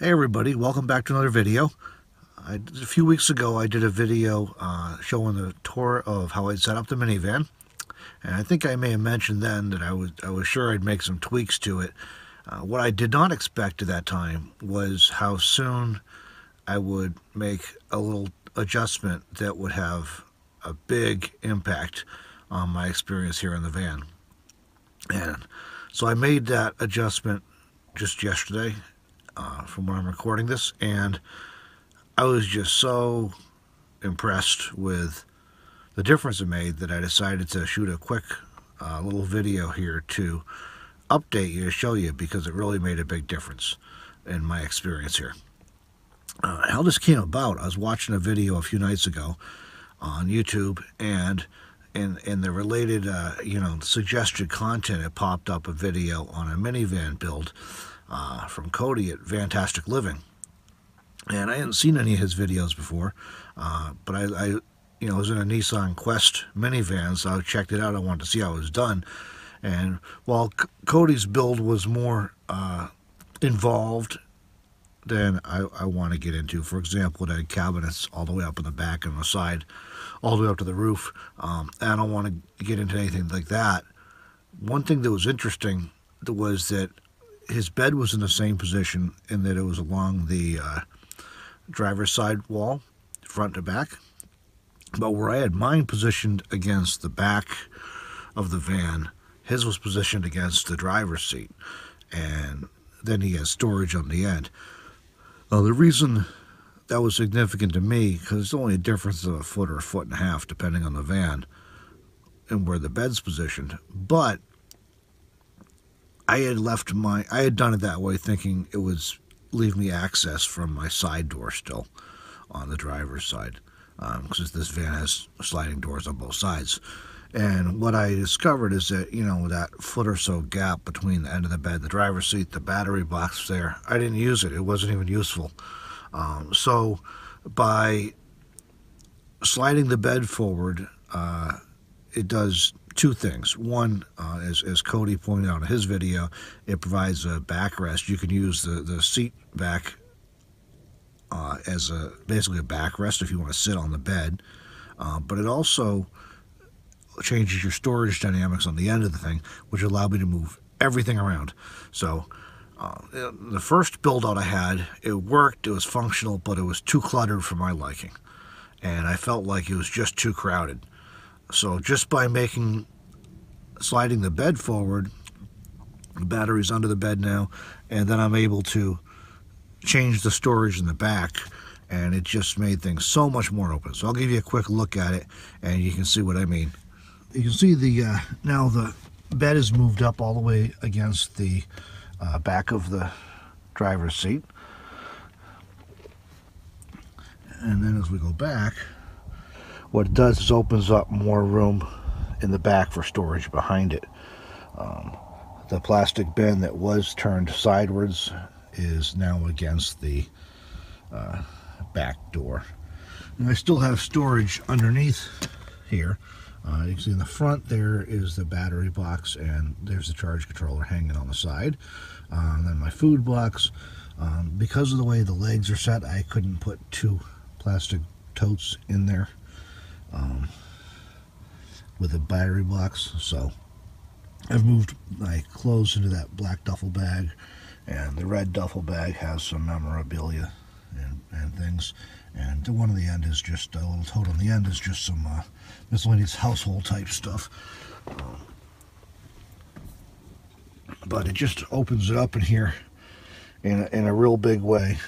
Hey everybody, welcome back to another video. I, a few weeks ago I did a video uh, showing the tour of how I'd set up the minivan. And I think I may have mentioned then that I was, I was sure I'd make some tweaks to it. Uh, what I did not expect at that time was how soon I would make a little adjustment that would have a big impact on my experience here in the van. And so I made that adjustment just yesterday uh, from when I'm recording this, and I was just so impressed with the difference it made that I decided to shoot a quick uh, little video here to update you, to show you, because it really made a big difference in my experience here. Uh, how this came about, I was watching a video a few nights ago on YouTube, and in, in the related, uh, you know, suggested content, it popped up a video on a minivan build uh, from Cody at Vantastic Living. And I hadn't seen any of his videos before, uh, but I, I, you know, was in a Nissan Quest minivan, so I checked it out. I wanted to see how it was done. And while C Cody's build was more uh, involved than I, I want to get into, for example, it had cabinets all the way up in the back and the side, all the way up to the roof. Um, I don't want to get into anything like that. One thing that was interesting was that his bed was in the same position in that it was along the uh, driver's side wall, front to back. But where I had mine positioned against the back of the van, his was positioned against the driver's seat. And then he has storage on the end. Now, the reason that was significant to me, because it's only a difference of a foot or a foot and a half, depending on the van and where the bed's positioned. But I had left my, I had done it that way thinking it was leave me access from my side door still on the driver's side because um, this van has sliding doors on both sides. And what I discovered is that, you know, that foot or so gap between the end of the bed, the driver's seat, the battery box there, I didn't use it. It wasn't even useful. Um, so by sliding the bed forward, uh, it does two things. One, uh, as, as Cody pointed out in his video, it provides a backrest. You can use the, the seat back uh, as a basically a backrest if you want to sit on the bed. Uh, but it also changes your storage dynamics on the end of the thing, which allowed me to move everything around. So uh, the first build out I had, it worked, it was functional, but it was too cluttered for my liking. And I felt like it was just too crowded. So just by making, sliding the bed forward, the battery's under the bed now, and then I'm able to change the storage in the back, and it just made things so much more open. So I'll give you a quick look at it, and you can see what I mean. You can see the, uh, now the bed is moved up all the way against the uh, back of the driver's seat. And then as we go back, what it does is opens up more room in the back for storage behind it. Um, the plastic bin that was turned sideways is now against the uh, back door. And I still have storage underneath here. Uh, you can see in the front there is the battery box and there's the charge controller hanging on the side. Uh, and then my food box. Um, because of the way the legs are set, I couldn't put two plastic totes in there um, with a battery box. So I've moved my clothes into that black duffel bag, and the red duffel bag has some memorabilia and, and things. And the one on the end is just a little tote on the end is just some uh, miscellaneous household type stuff. Um, but it just opens it up in here in a, in a real big way.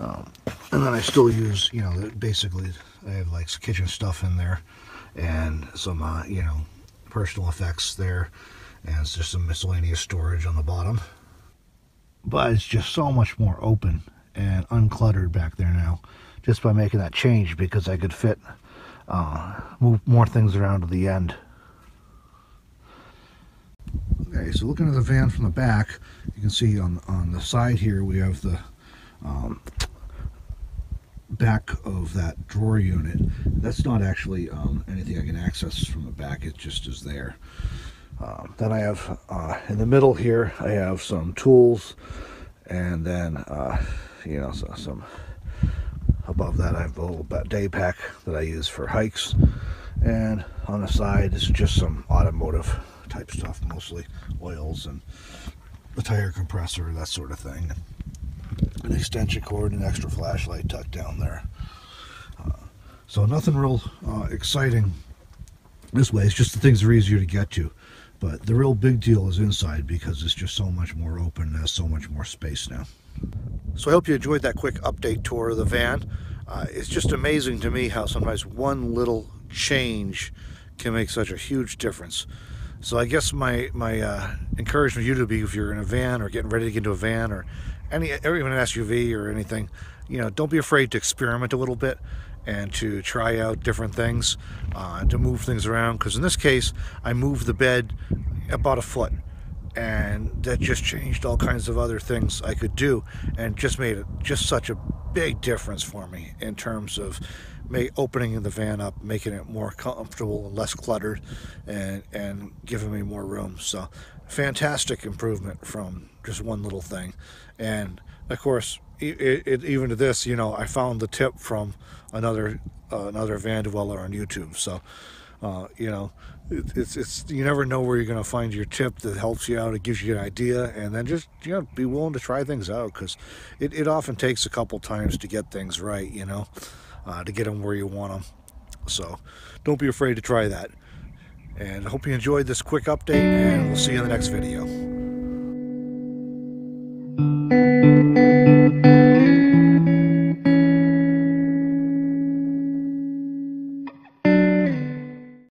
Um, and then I still use, you know, basically I have like kitchen stuff in there and some, uh, you know, personal effects there. And it's just some miscellaneous storage on the bottom. But it's just so much more open and uncluttered back there now just by making that change because I could fit, uh, move more things around to the end. Okay, so looking at the van from the back, you can see on on the side here we have the um, back of that drawer unit. That's not actually um, anything I can access from the back, it just is there. Um, then I have, uh, in the middle here, I have some tools and then uh, you know so, some above that I have a little day pack that I use for hikes and on the side is just some automotive type stuff mostly oils and the tire compressor that sort of thing an extension cord and an extra flashlight tucked down there. Uh, so nothing real uh, exciting this way. It's just the things are easier to get to. But the real big deal is inside because it's just so much more open and has so much more space now. So I hope you enjoyed that quick update tour of the van. Uh, it's just amazing to me how sometimes one little change can make such a huge difference. So I guess my my uh, encouragement to you to be if you're in a van or getting ready to get into a van or any or even an SUV or anything, you know, don't be afraid to experiment a little bit and to try out different things, uh, to move things around. Because in this case, I moved the bed about a foot and that just changed all kinds of other things I could do and just made it just such a big difference for me in terms of opening the van up, making it more comfortable and less cluttered and, and giving me more room. So fantastic improvement from just one little thing. And of course, it, it, even to this, you know, I found the tip from another uh, another van dweller on YouTube. So uh, you know, it, it's it's you never know where you're going to find your tip that helps you out. It gives you an idea, and then just you know be willing to try things out because it, it often takes a couple times to get things right. You know, uh, to get them where you want them. So don't be afraid to try that. And I hope you enjoyed this quick update, and we'll see you in the next video.